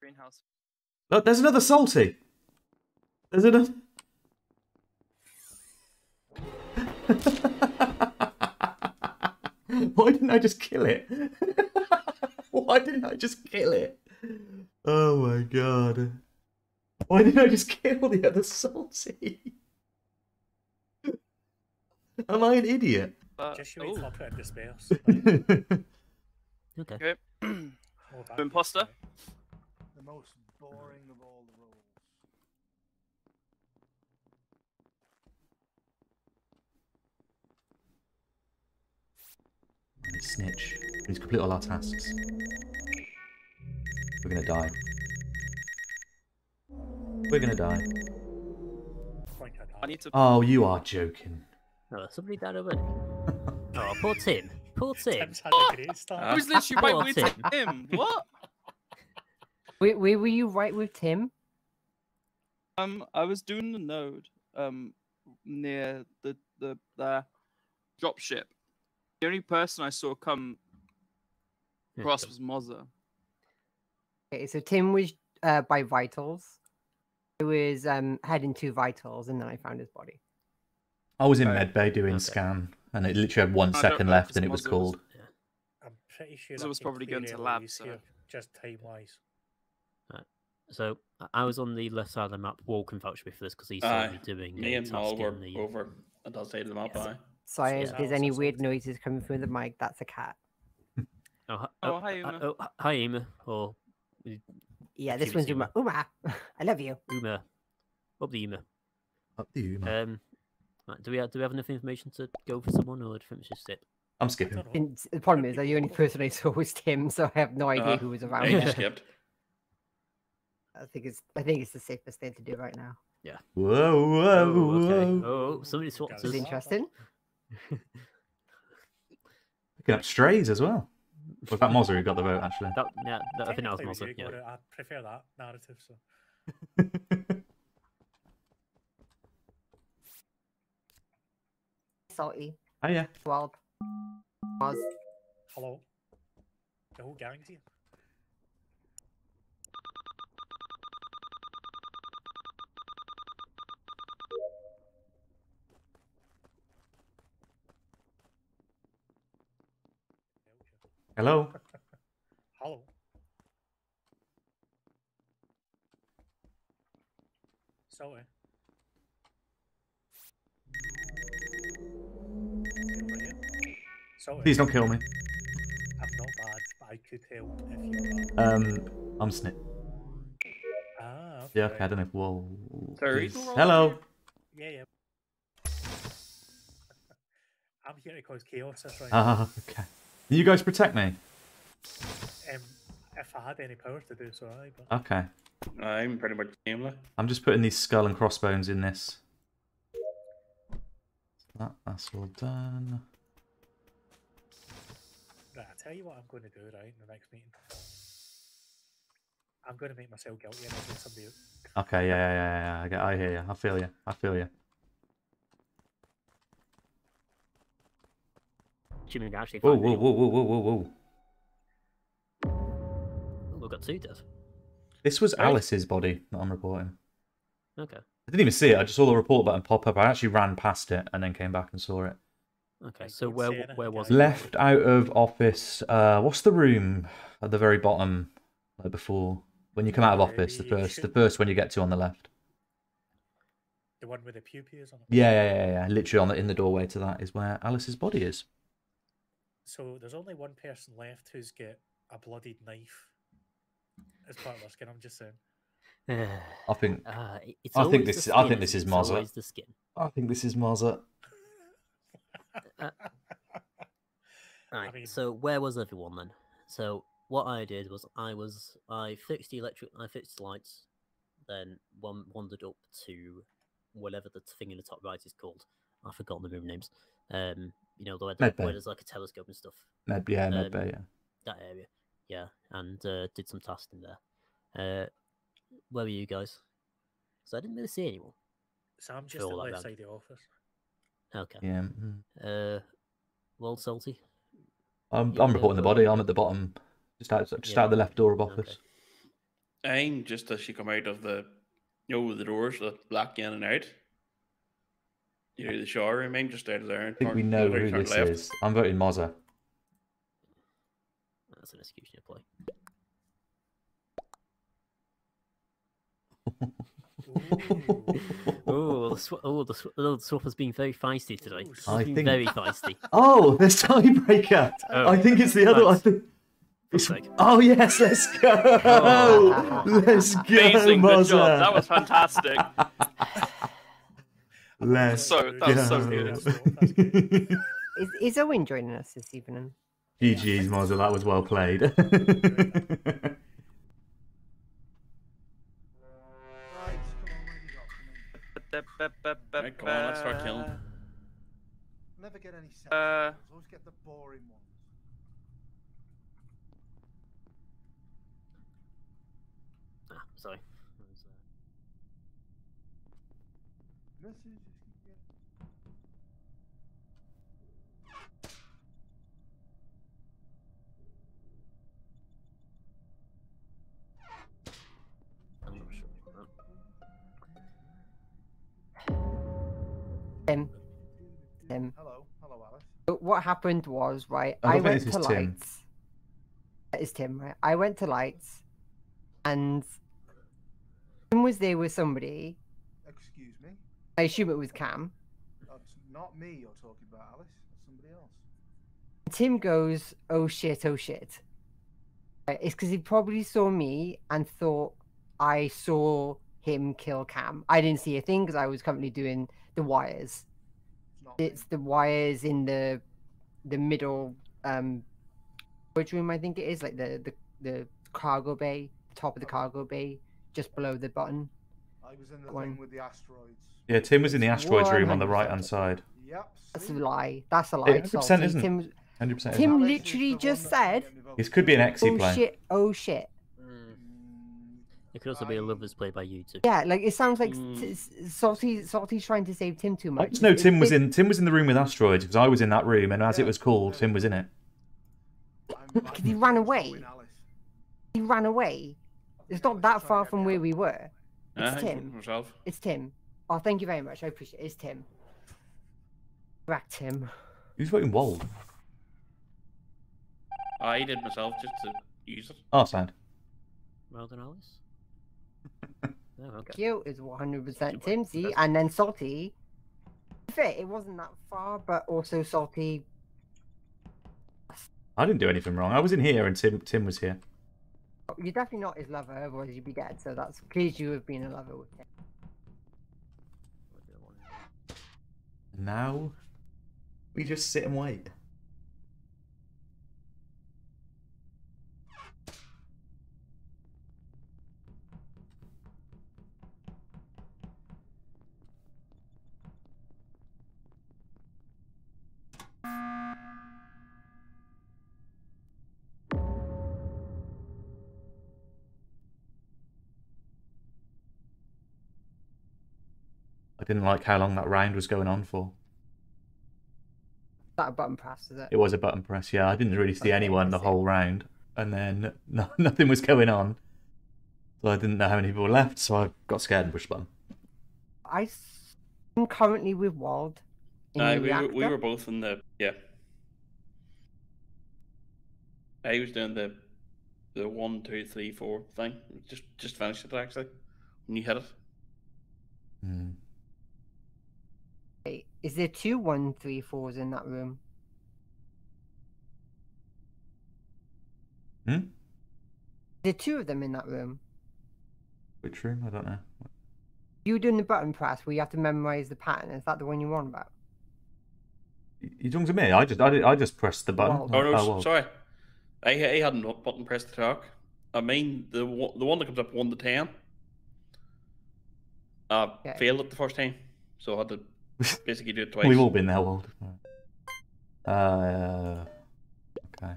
Greenhouse. Look, there's another salty. There's another. Why didn't I just kill it? Why didn't I just kill it? Oh my god. Why didn't I just kill the other salty? Am I an idiot? Uh, Just you wait till I oh, put. Okay. okay. Oh, Imposter? The most boring of all the roles. Snitch. Please complete all our tasks. We're gonna die. We're gonna die. I I need to. Oh, you are joking. Oh, somebody died already. Oh, poor Tim. Poor Tim. Tim's had a great start. I was literally right Poor with Tim. him. What? Wait, wait, were you right with Tim? Um, I was doing the node um near the the the drop ship. The only person I saw come across was Mozza. Okay, so Tim was uh, by Vitals. I was um, heading to Vitals, and then I found his body. I was in Right. medbay doing Okay. scan, and it literally had one I second know, left, 'cause and it was Mozza was- called. I'm pretty sure So it was probably going to lab, so- here, just time wise. So I- I was on the left side of the map. Wall can vouch me for this because he saw doing Me and task Noel were the. over at that side of the map. Yes. aye. So Yeah. if there's any weird something. noises coming through the mic, that's a cat. Oh, hi- Oh, oh, hi, uh, Uma. oh, hi- hi, Uma. Or Yeah, this one's Uma. Uma. Uma, I love you. Uma. Up the Uma. Up to you, man. Um, right, do we have, do we have enough information to go for someone, or do you think we should sit? I'm skipping. And the problem is, the only person I saw was Tim, so I have no idea Uh-huh. who was around. think you there. skipped. I think it's, I think it's the safest thing to do right now. Yeah. Whoa, whoa, oh, okay. whoa. Oh, somebody swapped It's us. Is interesting. Picking up strays as well. Was that Mozza who got the vote, actually? That, yeah, that, I think that was Technically, Mozza. you Yeah. I prefer that narrative. So Salty, oh, yeah. Swab, Moz. hello, the whole gang's here. Hello? Hello. Sorry. Sorry. Please don't kill me. I'm not bad, but I could help if you're Um, I'm Snip. bad. Ah, Yeah, okay, I don't know if. Whoa. Third. please. Hello. Yeah, yeah. I'm here to cause chaos, that's right. Ah, okay. Can you guys protect me? Um, if I had any power to do so, aye, but Okay. I'm pretty much aimless. I'm just putting these skull and crossbones in this. That, that's all done. right, I tell you what I'm going to do, right, in the next meeting. I'm going to make myself guilty and I'll get somebody out. Okay, yeah, yeah, yeah, yeah. I, get, I hear you. I feel you. I feel you. Jimmy can actually Whoa, find whoa, anyone. whoa, whoa, whoa, whoa, whoa. Oh, we've got two dead. This was Right. Alice's body that I'm reporting. Okay. I didn't even see it. I just saw the report button pop up. I actually ran past it and then came back and saw it. Okay. So where where was it? Left out of office. Uh, what's the room at the very bottom, like before when you come out of office? The first, the first one you get to on the left. The one with the pew pews on it. Yeah, yeah, yeah, yeah. Literally on the in the doorway to that is where Alice's body is. So there's only one person left who's got a bloodied knife as part of their skin. I'm just saying. I think. Uh, it's I think this- the I think this isn't is it? Mozza. It's always the skin. I think this is Mazza. Right. mean- So where was everyone then? So what I did was I was I fixed the electric I fixed the lights, then one wandered up to whatever the thing in the top right is called. I've forgotten the room names. Um, you know, the where, Med where there's like a telescope and stuff. Med, yeah, Um, Med Bay, yeah. That area. Yeah, and uh, did some tasking there. Uh, where were you guys? So I didn't really see anyone. So I'm just Feel the like left side of the office. Okay. Yeah. mm. Uh, well, salty. I'm, You I'm reporting the body. I'm at the bottom, just out, just Yeah, out the left door of okay. office. I'm just as she come out of the, you know, the doors that black in and out. You know, the shower room. I'm just out of there. I think we know who this is. I'm voting Mozza. That's an executioner play. Oh, the sw- oh, the, sw- oh, the swap has been very feisty today. I been think- very feisty. Oh, there's tiebreaker. Oh. I think it's the other one. I Nice. think- Fuck's it's- sake. Oh yes, let's go. Oh. Let's go, Amazing, good. That was fantastic. Let's So- that was so good. Is, is Owen joining us this evening? GG's, Mozza. That was well played. Right, come on, what have you got for me? Right, come on, let's start killing. Never get any sense. Uh, Always get the boring ones. Ah, sorry. That was, uh, Messages keep getting- I'm not sure. Uh, Tim. Tim. Hello, hello, Alice. But what happened was, right, I I, went to Tim. lights. That is Tim, right? I went to lights and Tim was there with somebody. I assume it was Cam. That's not me you're talking about, Alice. That's somebody else. Tim goes, "Oh shit, oh shit." It's because he probably saw me and thought I saw him kill Cam. I didn't see a thing because I was currently doing the wires. It's the wires in the the middle um storage room. I think it is like the the the cargo bay, top of the cargo bay, just below the button. I was in the One. thing with the asteroids. Yeah, Tim was in the asteroids room on the right hand side. Yep. That's a lie. That's a lie. 100% Salty. isn't it? Tim, Hundred percent. Tim Alice is literally just one that can said- get me voted. This could be an exi oh play. shit, oh shit. mm, It could also be a lover's play by you two. Yeah, like it sounds like Mm. t- s- Salty Salty's trying to save Tim too I much. just know Tim was in. Tim was in the room with asteroids because I was in that room, and as it was called. Tim was in it. Because he ran away. He ran away. It's not that far from where we were. It's Tim. Myself. It's Tim. Oh, thank you very much. I appreciate it. It's Tim. Correct Tim. Who's voting Wold? I did myself just to use it. Oh, sound. Well done, Alice. oh, okay. Q is 100% Tim, see? And then Salty. to be Fair, it wasn't that far, but also Salty. I didn't do anything wrong. I was in here, and Tim Tim was here. You're definitely not his lover, otherwise you'd be dead. So that's pleased you have been a lover with him. Now we just sit and wait. Didn't like how long that round was going on for. That a button press, is it? It was a button press, yeah. I didn't really see Okay, anyone I the see. whole round, and then no, nothing was going on. So I didn't know how many people were left, so I got scared and pushed the button. I s- am currently with Wald. In Aye, the we, were, we were both in the yeah. I was doing the the one, two, three, four thing. Just just finished it actually. When you hit it. Hmm. Wait, Is there two one three fours in that room? Hmm? Is there two of them in that room? Which room? I don't know. You were doing the button press where you have to memorize the pattern. Is that the one you want about? Y- You talking to me? I just I, did, I just pressed the button. Well- Oh no, s- well. sorry. I I hadn't button pressed to talk. I mean the one- the one that comes up one to ten. Uh, Okay. failed it the first time, so I had to basically do it twice. We've all been there, Wald. Uh, okay.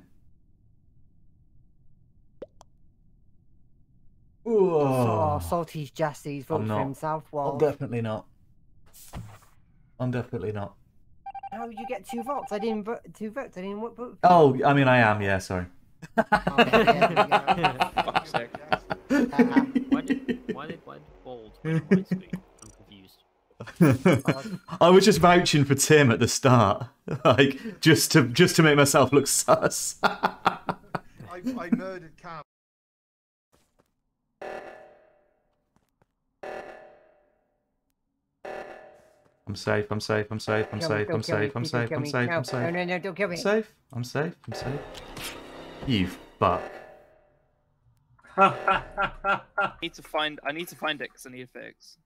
Oh, Ooh. Salty's just he's voting for not. himself. I'm definitely not. I'm definitely not. how did you get two votes? I didn't vote two votes. I didn't vote. vote for. Oh, I mean, I am. Yeah, sorry. Oh, yeah, there we go. Fuck's sake. Yes. Why did why did why did bald win on my screen? I'm confused. I was just vouching for Tim at the start, like just to just to make myself look sus. I, I murdered Cam. I'm safe. I'm safe. I'm safe. I'm safe. I'm safe. I'm safe. I'm safe. I'm safe. No, no, no, don't kill me. I'm safe. I'm safe. I'm safe. You fuck. I need to find. I need to find it because I need a fix.